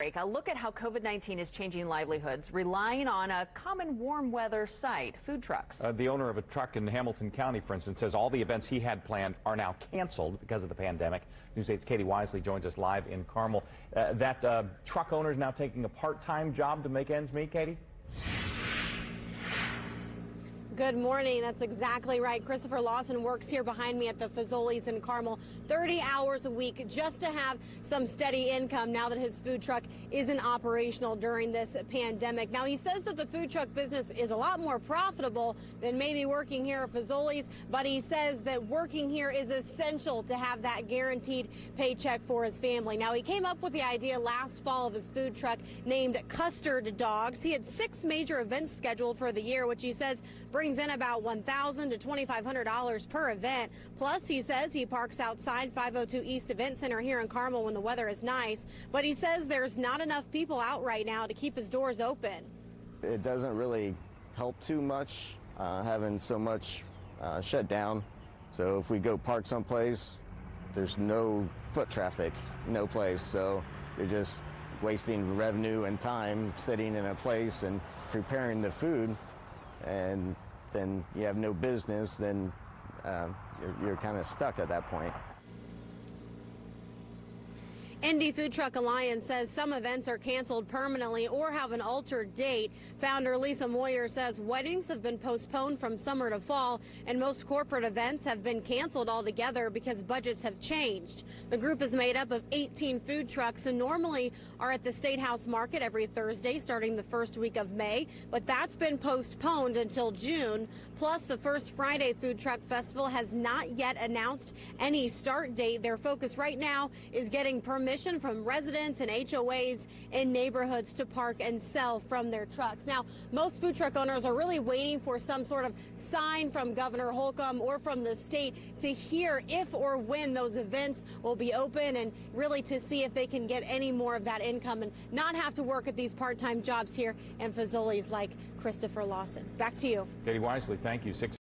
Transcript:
A look at how COVID-19 is changing livelihoods, relying on a common warm weather sight, food trucks. Uh, the owner of a truck in Hamilton County, for instance, says all the events he had planned are now canceled because of the pandemic. News 8's Katie Wisely joins us live in Carmel. Uh, that uh, truck owner is now taking a part-time job to make ends meet, Katie? Good morning. That's exactly right. Christopher Lawson works here behind me at the Fazoli's in Carmel 30 hours a week just to have some steady income now that his food truck isn't operational during this pandemic. Now, he says that the food truck business is a lot more profitable than maybe working here at Fazoli's, but he says that working here is essential to have that guaranteed paycheck for his family. Now, he came up with the idea last fall of his food truck named Custard Dogs. He had six major events scheduled for the year, which he says brings brings in about $1,000 to $2,500 per event. Plus, he says he parks outside 502 East Event Center here in Carmel when the weather is nice. But he says there's not enough people out right now to keep his doors open. It doesn't really help too much uh, having so much uh, shut down. So if we go park someplace, there's no foot traffic, no place. So you're just wasting revenue and time sitting in a place and preparing the food and then you have no business, then uh, you're, you're kind of stuck at that point. Indy Food Truck Alliance says some events are canceled permanently or have an altered date. Founder Lisa Moyer says weddings have been postponed from summer to fall, and most corporate events have been canceled altogether because budgets have changed. The group is made up of 18 food trucks and normally are at the State House Market every Thursday starting the first week of May, but that's been postponed until June. Plus, the first Friday Food Truck Festival has not yet announced any start date. Their focus right now is getting permission permission from residents and HOAs in neighborhoods to park and sell from their trucks. Now, most food truck owners are really waiting for some sort of sign from Governor Holcomb or from the state to hear if or when those events will be open and really to see if they can get any more of that income and not have to work at these part-time jobs here in Fazoli's like Christopher Lawson. Back to you. Katie Wisely, thank you. Six